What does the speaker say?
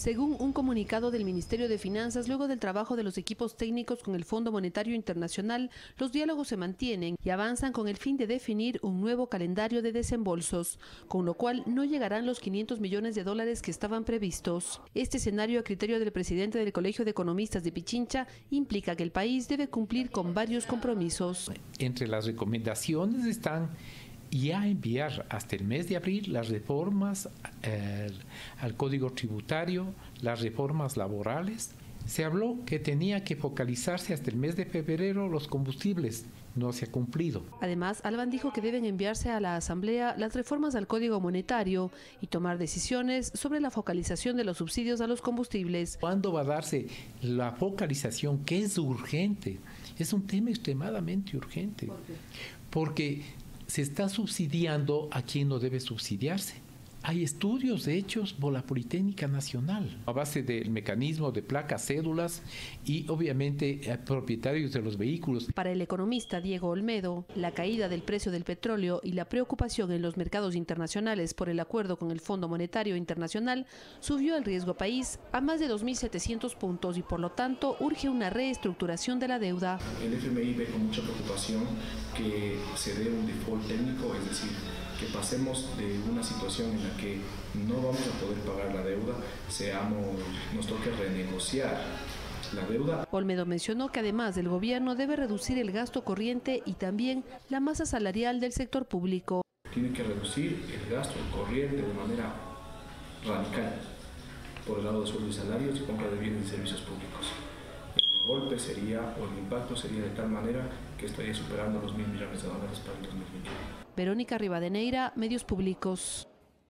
Según un comunicado del Ministerio de Finanzas, luego del trabajo de los equipos técnicos con el Fondo Monetario Internacional, los diálogos se mantienen y avanzan con el fin de definir un nuevo calendario de desembolsos, con lo cual no llegarán los 500 millones de dólares que estaban previstos. Este escenario, a criterio del presidente del Colegio de Economistas de Pichincha, implica que el país debe cumplir con varios compromisos. Entre las recomendaciones están ya enviar hasta el mes de abril las reformas eh, al Código Tributario, las reformas laborales. Se habló que tenía que focalizarse hasta el mes de febrero los combustibles. No se ha cumplido. Además, Alban dijo que deben enviarse a la Asamblea las reformas al Código Monetario y tomar decisiones sobre la focalización de los subsidios a los combustibles. ¿Cuándo va a darse la focalización que es urgente? Es un tema extremadamente urgente. Porque se está subsidiando a quien no debe subsidiarse. Hay estudios hechos por la Politécnica Nacional a base del mecanismo de placas, cédulas y obviamente eh, propietarios de los vehículos. Para el economista Diego Olmedo, la caída del precio del petróleo y la preocupación en los mercados internacionales por el acuerdo con el Fondo Monetario Internacional subió el riesgo país a más de 2.700 puntos y por lo tanto urge una reestructuración de la deuda. El FMI ve con mucha preocupación que se dé un default técnico, es decir, que pasemos de una situación en la que no vamos a poder pagar la deuda, seamos, nos toque renegociar la deuda. Olmedo mencionó que además el gobierno debe reducir el gasto corriente y también la masa salarial del sector público. Tiene que reducir el gasto corriente de manera radical por el lado de sueldos y salarios y compra de bienes y servicios públicos. El golpe sería, o el impacto sería de tal manera que estaría superando los mil millones de dólares para el 2021. Verónica Rivadeneira, Medios Públicos.